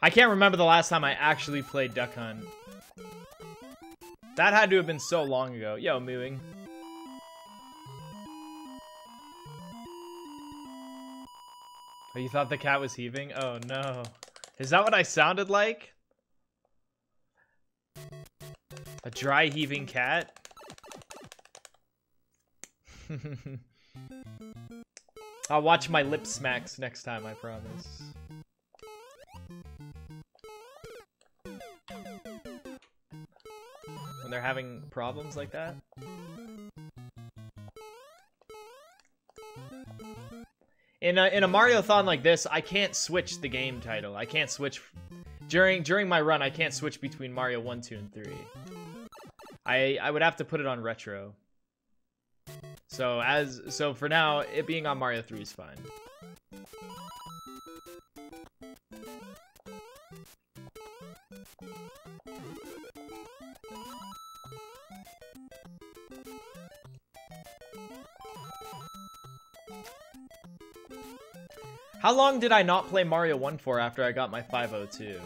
I can't remember the last time I actually played Duck Hunt. That had to have been so long ago. Yo, mooing. Oh, you thought the cat was heaving? Oh no. Is that what I sounded like? A dry heaving cat? I'll watch my lip smacks next time, I promise. When they're having problems like that? In a, in a Mario-thon like this, I can't switch the game title. I can't switch... During during my run, I can't switch between Mario 1, 2, and 3. I I would have to put it on retro. So as so for now, it being on Mario 3 is fine. How long did I not play Mario 1 for after I got my 502?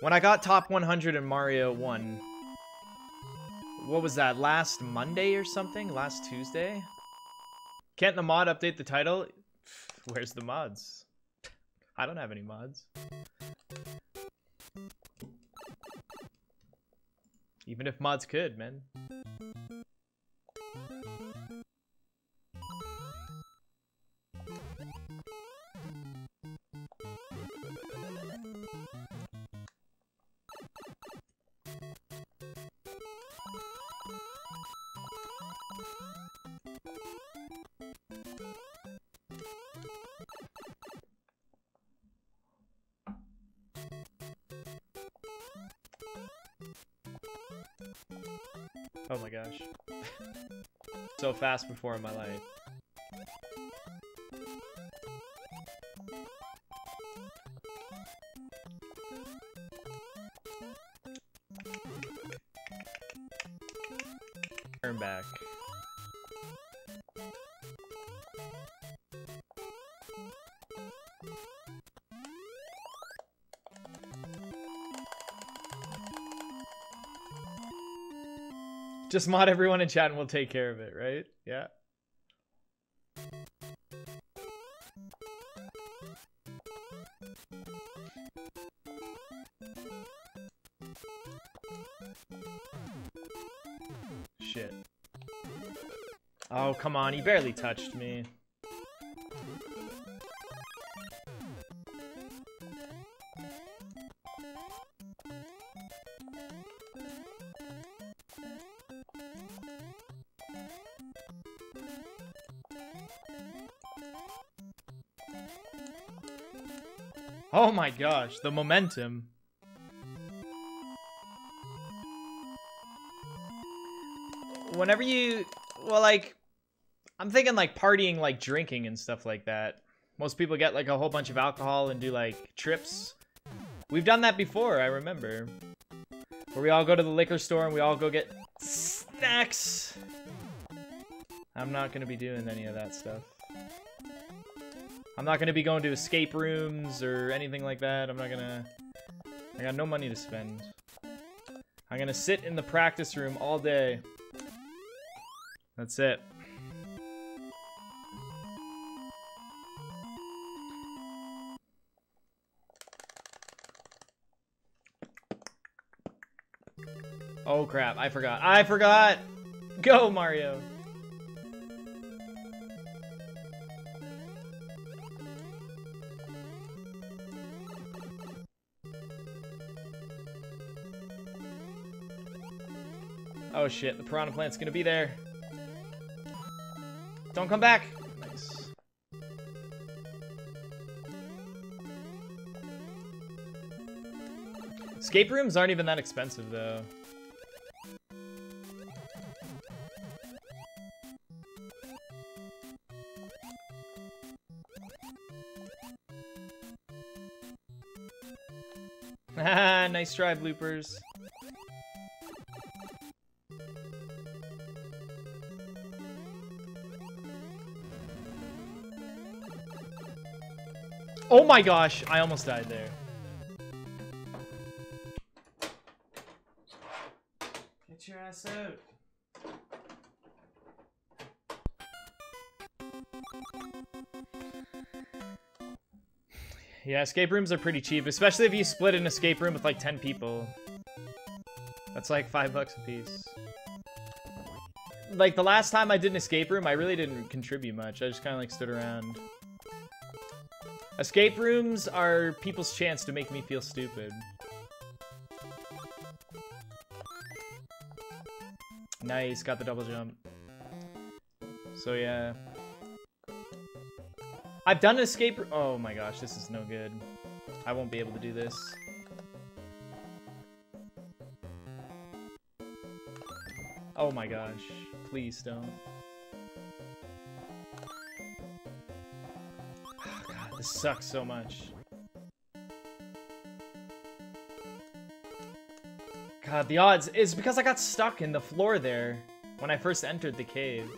When I got top 100 in Mario 1, what was that, last Monday or something? Last Tuesday? Can't the mod update the title? Where's the mods? I don't have any mods. Even if mods could, man. Oh my gosh. so fast before in my life. Just mod everyone in chat and we'll take care of it, right? Yeah. Shit. Oh, come on. He barely touched me. Oh my gosh, the momentum. Whenever you, well, like, I'm thinking like partying, like drinking and stuff like that. Most people get like a whole bunch of alcohol and do like trips. We've done that before, I remember. Where we all go to the liquor store and we all go get snacks. I'm not going to be doing any of that stuff. I'm not to be going to escape rooms or anything like that. I'm not to... I got no money to spend. I'm to sit in the practice room all day. That's it. Oh crap, I forgot. I forgot! Go, Mario! Oh shit, the piranha plant's gonna be there. Don't come back! Nice. Escape rooms aren't even that expensive though. nice try, bloopers. Oh my gosh, I almost died there. Get your ass out. Yeah, escape rooms are pretty cheap, especially if you split an escape room with like 10 people. That's like 5 bucks a piece. Like the last time I did an escape room, I really didn't contribute much. I just kind of like stood around. Escape rooms are people's chance to make me feel stupid. Nice, got the double jump. So yeah. I've done an escape Oh my gosh, this is no good. I won't be able to do this. Oh my gosh. Please don't. This sucks so much. God, the odds is because I got stuck in the floor there when I first entered the cave.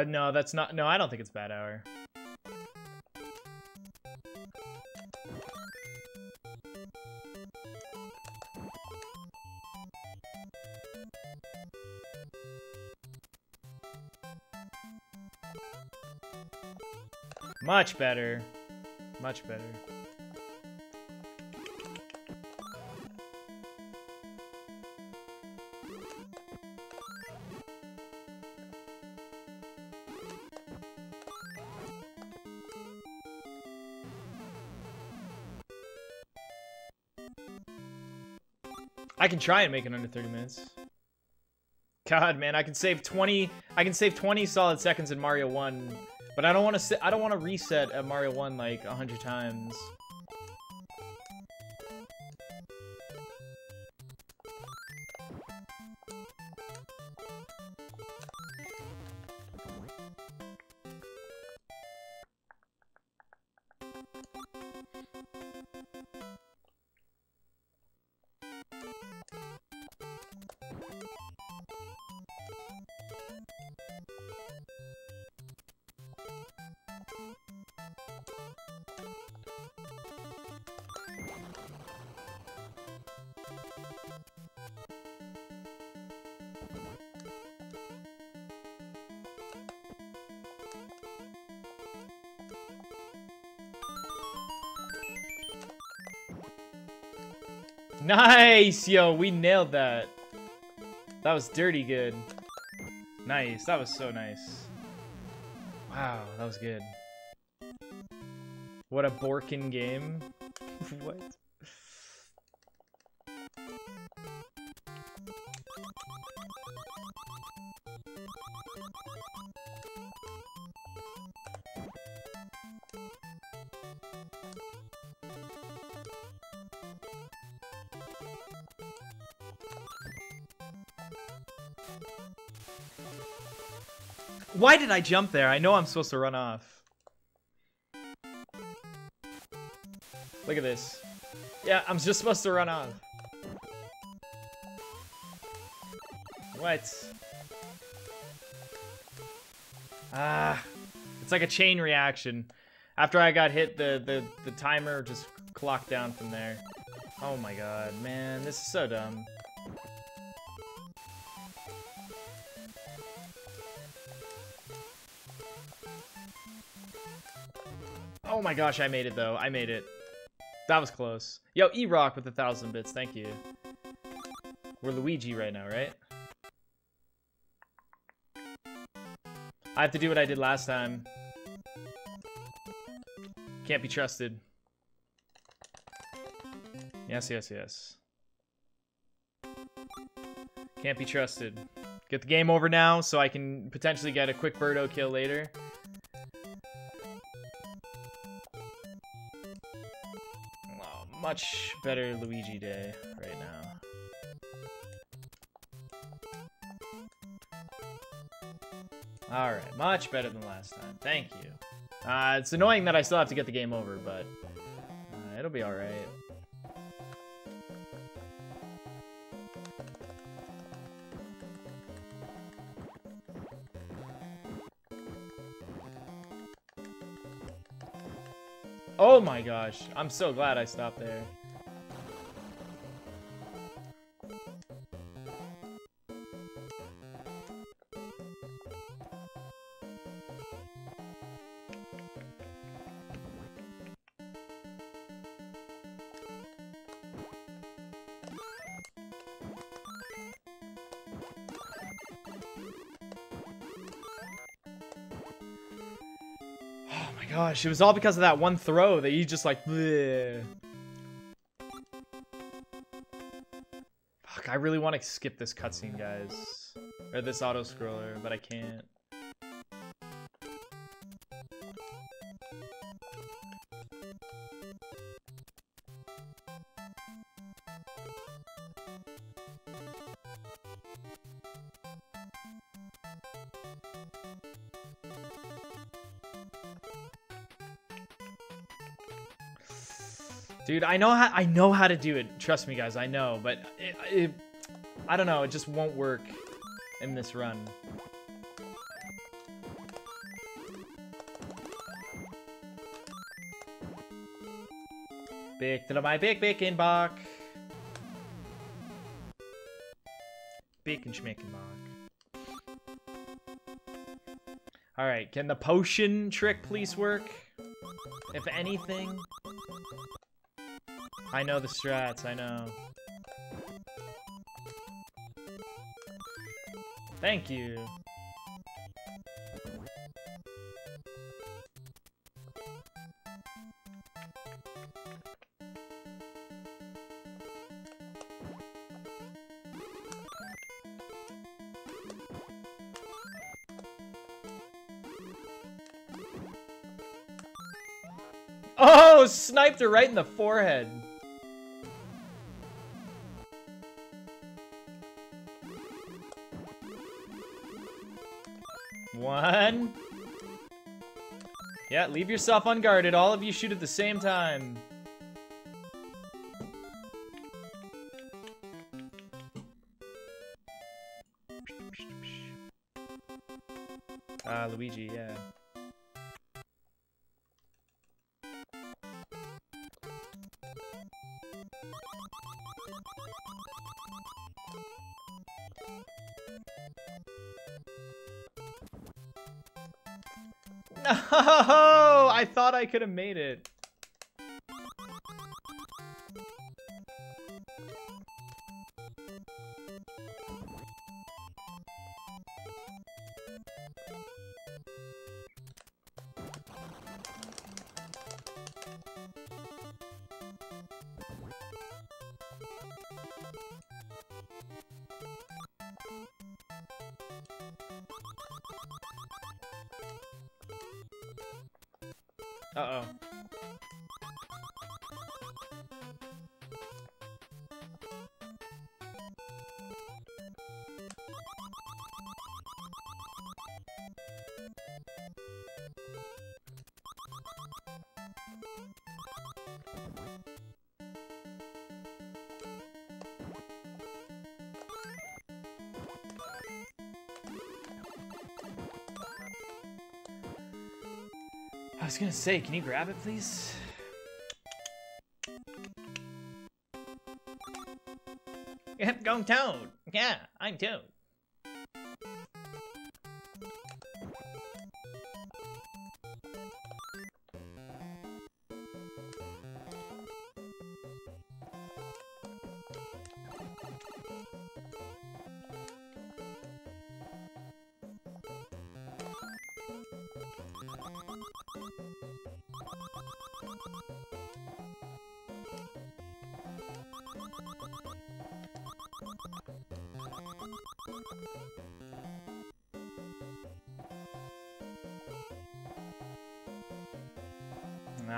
Uh, no, that's not. No, I don't think it's bad hour. Much better. Much better. Can try and make it under 30 minutes. God, man, I can save 20. I can save 20 solid seconds in Mario 1, but I don't want to. I don't want to reset at Mario 1 like 100 times. Nice! Yo, we nailed that. That was dirty good. Nice. That was so nice. Wow, that was good. What a Borkin game. what? Did I jump there? I know I'm supposed to run off. Look at this. Yeah, I'm just supposed to run off. What? Ah, it's like a chain reaction. After I got hit, the, the, the timer just clocked down from there. Oh my god, man, this is so dumb. Oh my gosh, I made it though. I made it. That was close. Yo, E-Rock with a thousand bits. Thank you. We're Luigi right now, right? I have to do what I did last time. Can't be trusted. Yes, yes, yes. Can't be trusted. Get the game over now so I can potentially get a quick Birdo kill later. Much better Luigi day right now. Alright, much better than last time. Thank you. Uh, it's annoying that I still have to get the game over, but uh, it'll be alright. Oh my gosh. I'm so glad I stopped there. Gosh, it was all because of that one throw that you just like, bleh. Fuck, I really want to skip this cutscene, guys. Or this auto-scroller, but I can't. Dude, I know how I know how to do it. Trust me, guys. I know, but it, it, I don't know. It just won't work in this run. Big to my big bacon box. Bacon schmaken box. Alright, can the potion trick please work? If anything. I know the strats, I know. Thank you. Oh, sniped her right in the forehead. One. Yeah, leave yourself unguarded. All of you shoot at the same time. Ah, Luigi, yeah. No! I thought I could have made it. Uh-oh. I was gonna say, can you grab it, please? Yep, going Toad. Yeah, I'm Toad.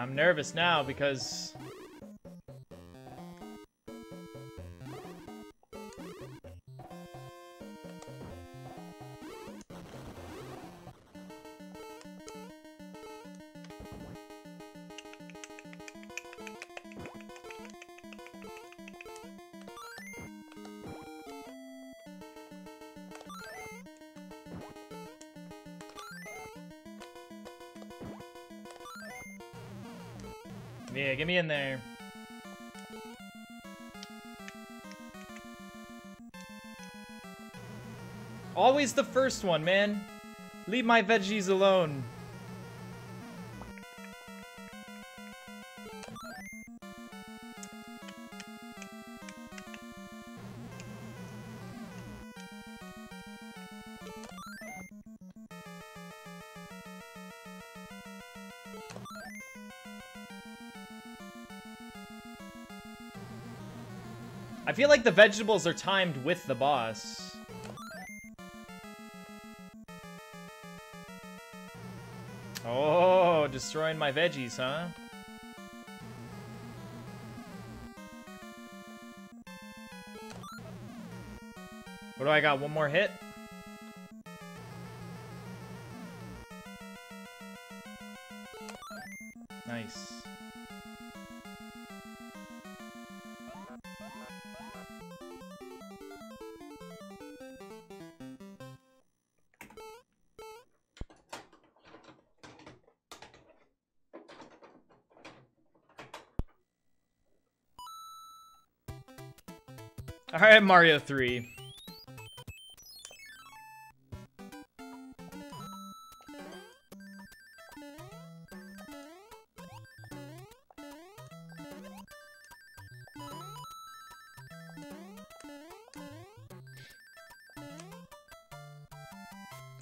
I'm nervous now because in there. Always the first one, man. Leave my veggies alone. I feel like the vegetables are timed with the boss. Oh, destroying my veggies, huh? What do I got? One more hit? Alright, Mario 3.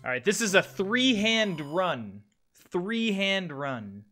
Alright, this is a three-hand run. Three-hand run.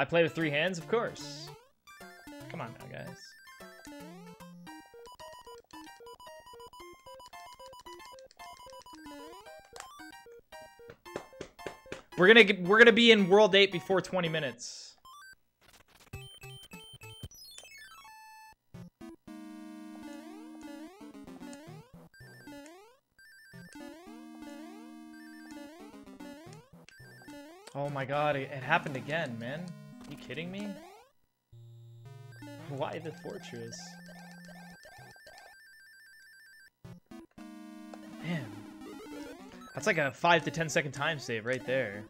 I play with three hands, of course. Come on now, guys. We're gonna get, we're gonna be in World 8 before 20 minutes. Oh my god, it, it happened again, man. Kidding me? Why the fortress? Man. That's like a 5 to 10 second time save right there.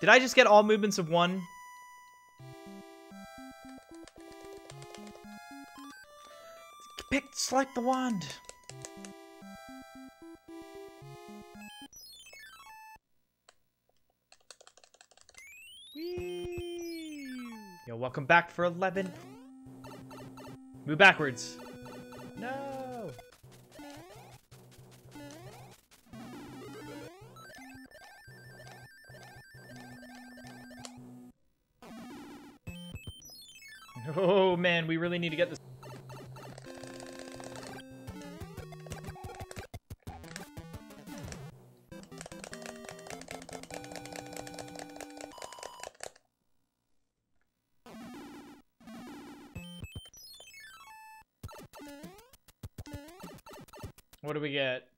Did I just get all movements of one? Pick, select the wand. Welcome back for 11. Move backwards. No. Oh man, we really need to get this. What do we get?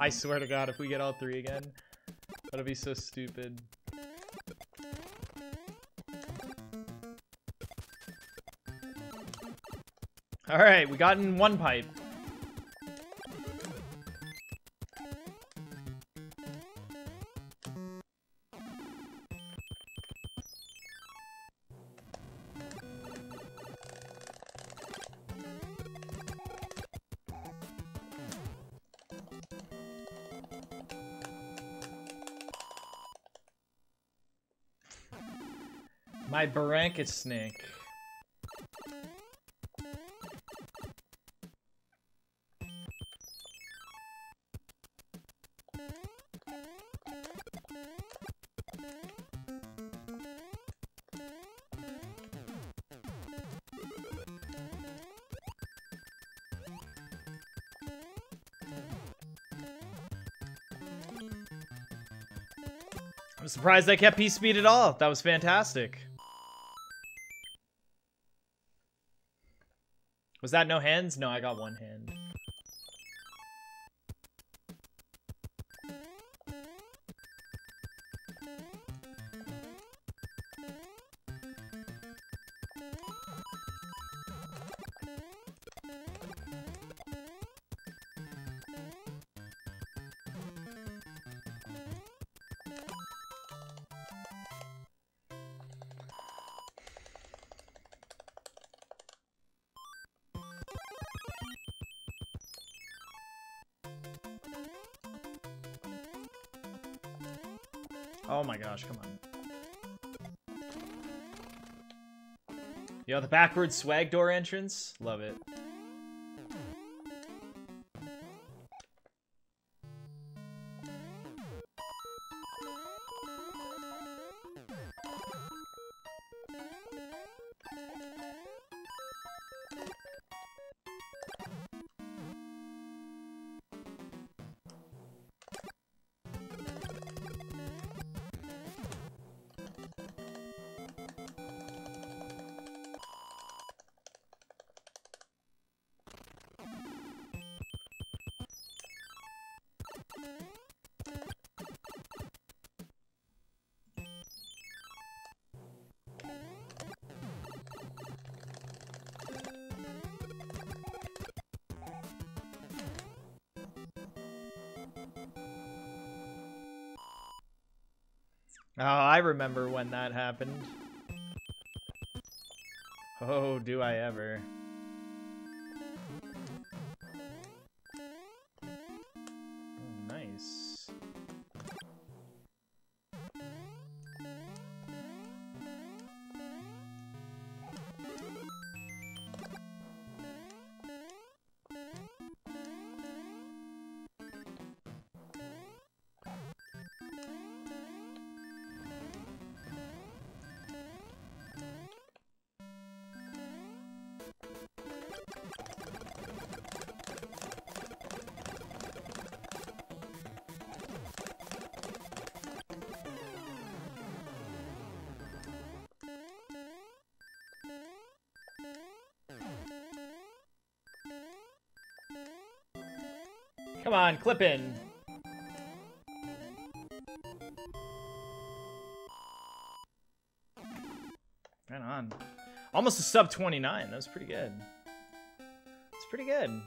I swear to god, if we get all three again, that'll be so stupid. Alright, we got in one pipe. My Baranket Snake. I'm surprised I kept P-Speed at all. That was fantastic. Was that no hands? No, I got one hand. Oh my gosh, come on. Yo, the backwards swag door entrance? Love it. Oh, I remember when that happened. Oh, do I ever. Come on, clip in. Right on. Almost a sub 29. That was pretty good. It's pretty good.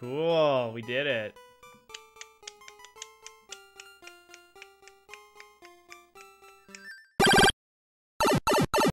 Cool. We did it.